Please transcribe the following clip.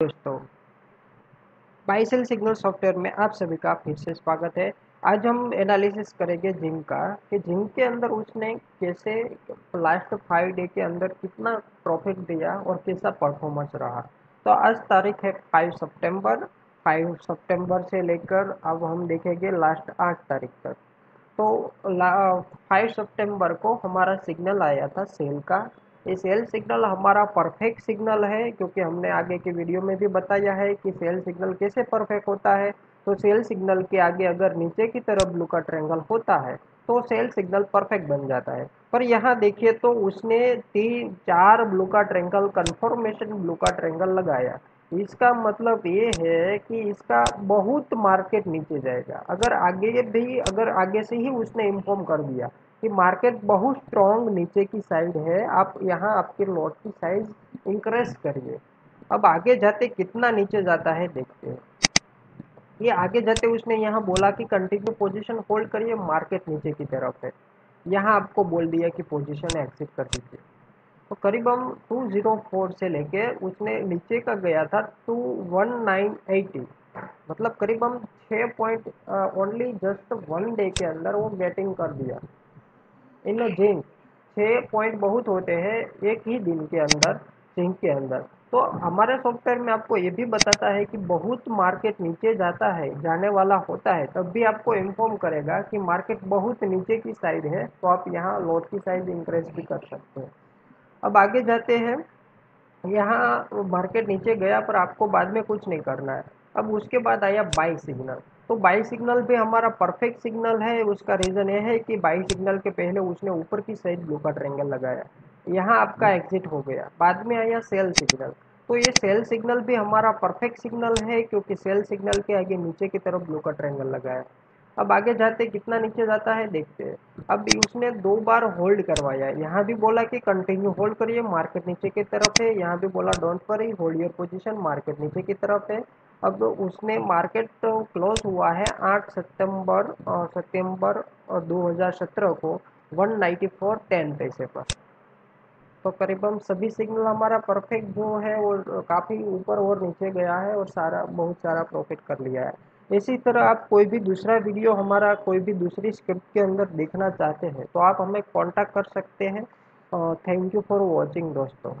दोस्तों buy sell signal software में आप सभी का फिर से स्वागत है। आज हम एनालिसिस करेंगे जिम का, कि जिम के अंदर उसने कैसे लास्ट फाइव डे के अंदर कितना प्रॉफिट दिया और कैसा परफॉर्मेंस रहा। तो आज तारीख है फाइव सितंबर फाइव सितंबर से लेकर अब हम देखेंगे लास्ट आठ तारीख तक। तो फाइव सितंबर को हमारा सिग्नल आया था सेल का। ये सेल सिग्नल हमारा परफेक्ट सिग्नल है, क्योंकि हमने आगे के वीडियो में भी बताया है कि सेल सिग्नल कैसे परफेक्ट होता है। तो सेल सिग्नल के आगे अगर नीचे की तरफ़ ब्लू का ट्रेंगल होता है तो सेल सिग्नल परफेक्ट बन जाता है। पर यहाँ देखिए तो उसने तीन, चार ब्लू का ट्रेंगल कन्फर्मेशन ब्लू का ट्रेंगल लगाया। इसका मतलब ये है कि इसका बहुत मार्केट नीचे जाएगा। अगर आगे भी, अगर आगे से ही उसने इन्फॉर्म कर दिया कि मार्केट बहुत स्ट्रॉन्ग नीचे की साइड है, आप यहाँ आपके लॉट की साइज़ इंक्रेज करिए। अब आगे जाते कितना नीचे जाता है देखते हैं। ये आगे जाते उसने यहाँ बोला कि कंटिन्यू पोजीशन होल्ड करिए मार्केट नीचे की तरफ़ है। यहाँ आपको बोल दिया कि पोजीशन एक्सिट कर दीजिए। तो करीब हम 204 से लेके उसने नीचे का गया था 21980 मतलब करीब हम 6 point only just one day के अंदर वो गेटिंग कर दिया। इन जिंक। छः पॉइंट बहुत होते हैं एक ही दिन के अंदर, जिंक के अंदर। तो हमारे सॉफ्टवेयर में आपको ये भी बताता है कि बहुत मार्केट नीचे जाता है, जाने वाला होता है, तब भी आपको इन्फॉर्म करेगा कि मार्केट बहुत नीचे की साइड है तो आप यहाँ लॉट की साइड इंक्रेज भी कर सकते हैं। अब आगे जाते हैं। यहाँ मार्केट नीचे गया पर आपको बाद में कुछ नहीं करना है। अब उसके बाद आया बाई सिग्नल तो बाई सिग्नल भी हमारा परफेक्ट सिग्नल है, उसका रीज़न ये है कि बाई सिग्नल के पहले उसने ऊपर की साइड ब्लू का ट्रेंगल लगाया। यहाँ आपका एग्जिट हो गया। बाद में आया सेल सिग्नल तो ये सेल सिग्नल भी हमारा परफेक्ट सिग्नल है, क्योंकि सेल सिग्नल के आगे नीचे की तरफ़ ब्लू का ट्रेंगल लगाया। अब आगे जाते कितना नीचे जाता है देखते हैं। अब उसने दो बार होल्ड करवाया यहाँ भी बोला कि कंटिन्यू होल्ड करिए मार्केट नीचे की तरफ़ है। यहाँ भी बोला don't worry hold your position market नीचे की तरफ़ है। अब उसने मार्केट तो क्लोज हुआ है 8 सितंबर सितंबर 2017 को 194.10 पैसे पर। तो करीबन सभी सिग्नल हमारा परफेक्ट जो है वो काफ़ी ऊपर और नीचे गया है और सारा, बहुत सारा प्रॉफिट कर लिया है। इसी तरह आप कोई भी दूसरा वीडियो हमारा कोई भी दूसरी स्क्रिप्ट के अंदर देखना चाहते हैं तो आप हमें कॉन्टैक्ट कर सकते हैं। थैंक यू फॉर वॉचिंग दोस्तों।